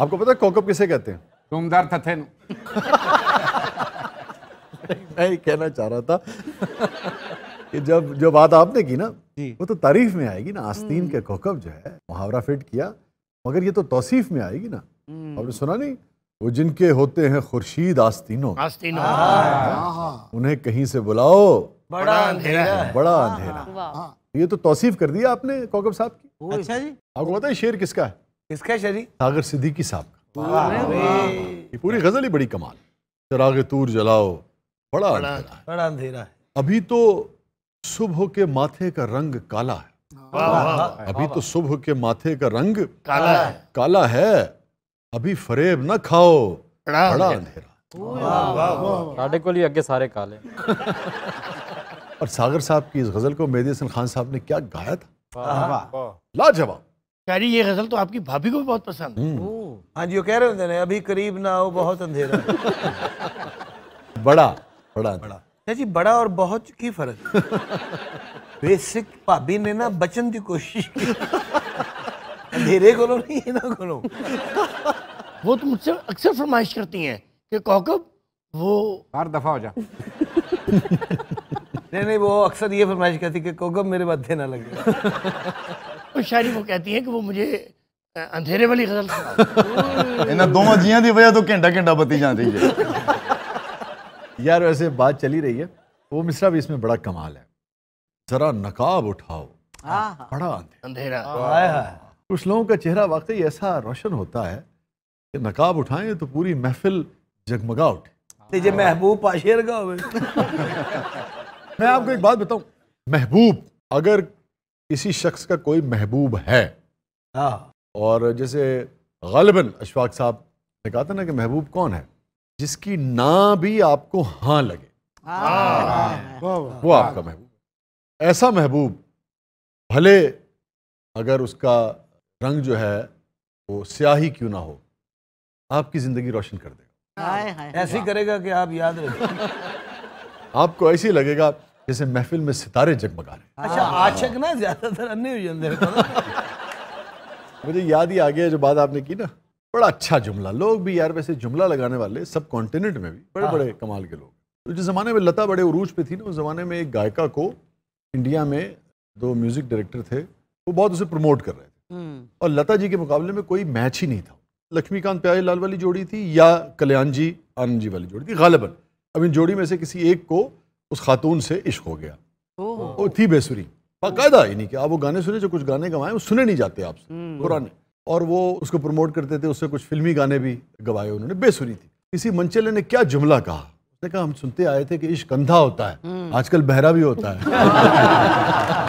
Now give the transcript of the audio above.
आपको पता है कौकब किसे कहते हैं? तुमदार थथे मैं ही कहना चाह रहा था कि जब जो बात आपने की ना वो तो तारीफ़ में आएगी ना आस्तीन के कौकब जो है मुहावरा फिट किया मगर ये तो तौसीफ में आएगी ना। आपने सुना नहीं? वो जिनके होते हैं खुर्शीद आस्तीनों। आस्तीनों। उन्हें कहीं से बुलाओ। बड़ा अंधेरा बड़ा अंधेरा। ये तो तौसीफ कर दिया आपने कौकब साहब की। अच्छा जी। आपको पता है शेर किसका है? किसका शरी सागर सिद्दीकी साहब का। पूरी गज़ल ही बड़ी कमाल चराग तूर जलाओ बड़ा बड़ा अंधेरा है। अभी तो सुबह के माथे का रंग काला है। अभी तो सुबह के माथे का रंग काला है। काला है। अभी फरेब ना खाओ बड़ा अंधेरा। काटेकोली अग्गे सारे काले। और सागर साहब की इस गज़ल को मेहदी हसन खान साहब ने क्या गाया था? लाजवाब। शायरी ये गज़ल तो आपकी भाभी को भी बहुत पसंद है। हाँ जी वो कह रहे होते हैं अभी करीब ना आओ बहुत अंधेरा है। बड़ा बड़ा अच्छा जी बड़ा और बहुत की फ़र्क? बेसिक भाभी ने ना बचन की कोशिश की। अंधेरे को नहीं इन्हों को वो तो मुझसे अक्सर फरमाइश करती हैं कि कौकब वो हर दफ़ा हो जा। नहीं नहीं वो अक्सर ये फरमाइश कहती है कि कोगम मेरे मत्थे ना लगे तो शायरी वो कहती है कि वो मुझे अंधेरे वाली गज़ल इन दोनों जिया की वजह तो घंटा घंटा बती जाती है। यार वैसे बात चली रही है वो मिश्रा भी इसमें बड़ा कमाल है। जरा नकाब उठाओ। हाँ, हाँ। बड़ा अंधेरा। हाँ, कुछ लोगों का चेहरा वाकई ऐसा रोशन होता है कि नकाब उठाएँ तो पूरी महफिल जगमगा उठे। जे महबूब पाशेर का मैं आपको एक बात बताऊँ। महबूब अगर किसी शख्स का कोई महबूब है हाँ। और जैसे गलबन अशफाक साहब ने कहा था ना कि महबूब कौन है? जिसकी ना भी आपको हाँ लगे। वो आपका महबूब ऐसा महबूब भले अगर उसका रंग जो है वो स्याही क्यों ना हो आपकी ज़िंदगी रोशन कर देगा। ऐसे करेगा कि आप याद रखें। आपको ऐसे ही लगेगा जैसे महफिल में सितारे जगमगा रहे हैं। अच्छा आशिक ना ज़्यादातर अन्य हो हैं। मुझे याद ही आ गया जो बात आपने की ना बड़ा अच्छा जुमला। लोग भी यार वैसे जुमला लगाने वाले सब कॉन्टिनेंट में भी बड़े बड़े कमाल के लोग। तो जिस ज़माने में लता बड़े उरूज पे थी ना उस ज़माने में एक गायिका को इंडिया में दो म्यूज़िक डायरेक्टर थे वो बहुत उसे प्रमोट कर रहे थे। और लता जी के मुकाबले में कोई मैच ही नहीं था। लक्ष्मीकांत प्यारे लाल वाली जोड़ी थी या कल्याण जी आनंद जी वाली जोड़ी थी गालिबन अब इन जोड़ी में से किसी एक को उस खातून से इश्क हो गया। वो थी बेसुरी। बाकायदा ही नहीं कि आप वो गाने सुने जो कुछ गाने गवाए वो सुने नहीं जाते आपसे पुराने। और वो उसको प्रमोट करते थे उससे कुछ फिल्मी गाने भी गवाए उन्होंने बेसुरी थी। किसी मंचले ने क्या जुमला कहा? उसने कहा हम सुनते आए थे कि इश्क अंधा होता है आजकल बहरा भी होता है।